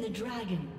the dragon.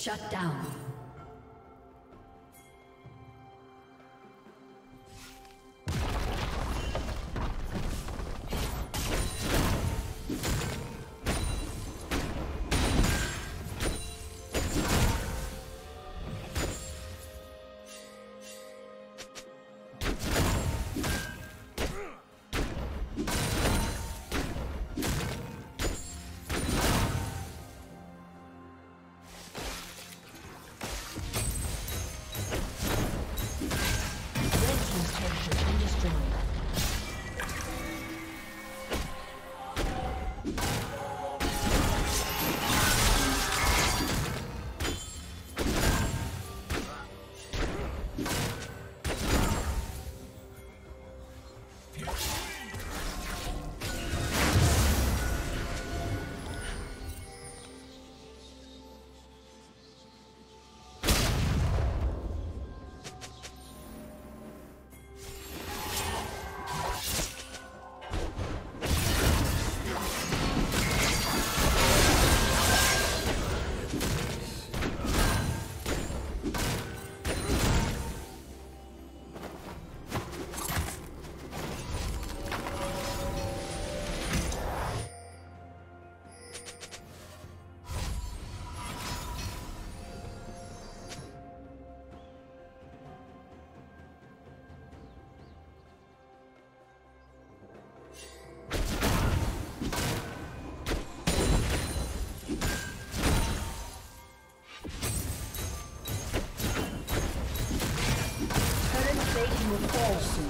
Shut down. Falso.